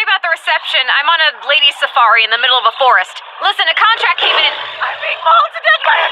sorry about the reception. I'm on a ladies' safari in the middle of a forest. Listen, a contract came in. I'm being mauled to death by a